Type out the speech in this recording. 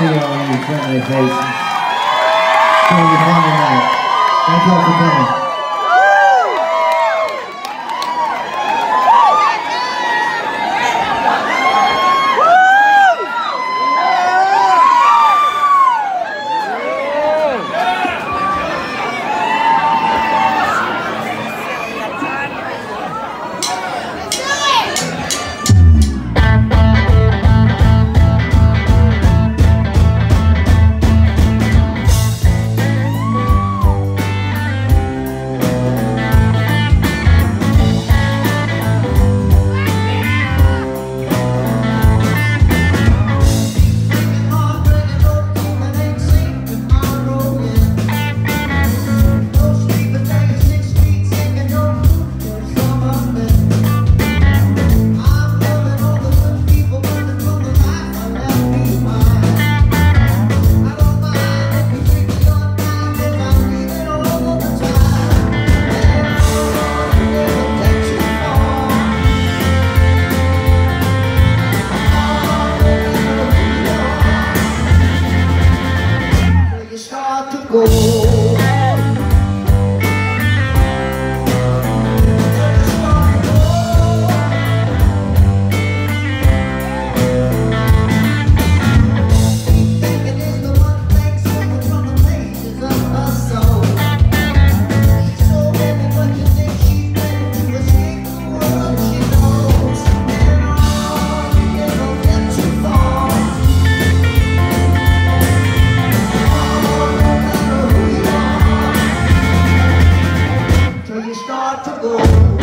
see all your friendly faces. Tonight. Thank you all for coming. You start to go.